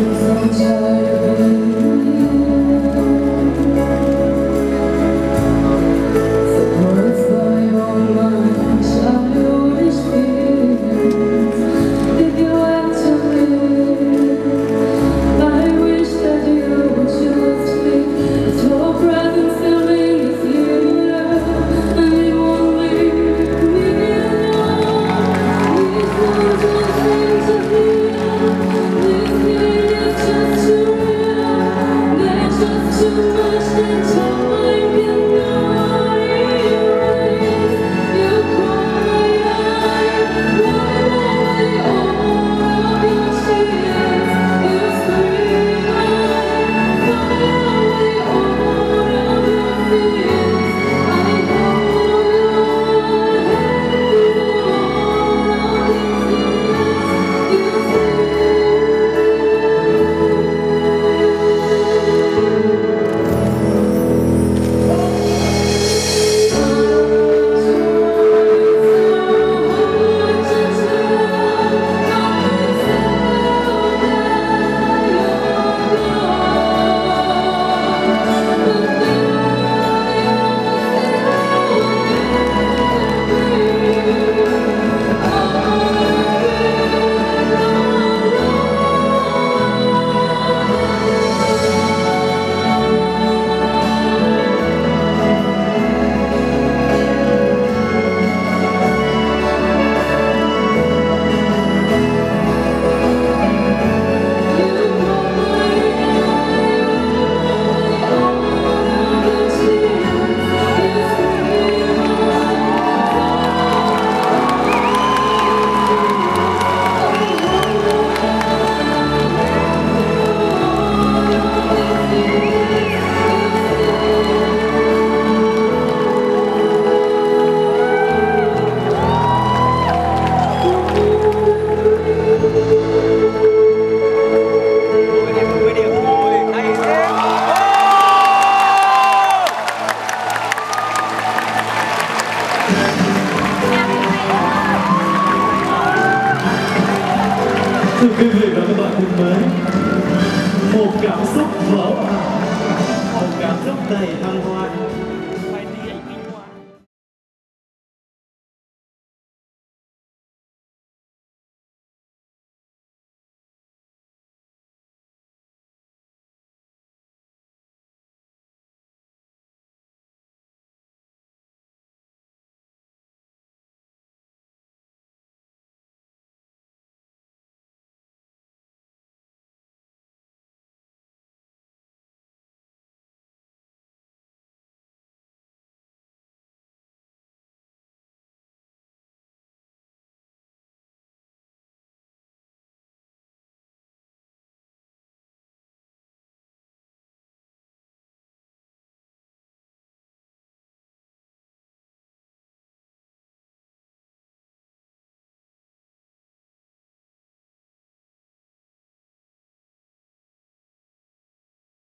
From time thưa quý vị và các bạn thân mến, một cảm xúc vỡ hòa một cảm xúc đầy hào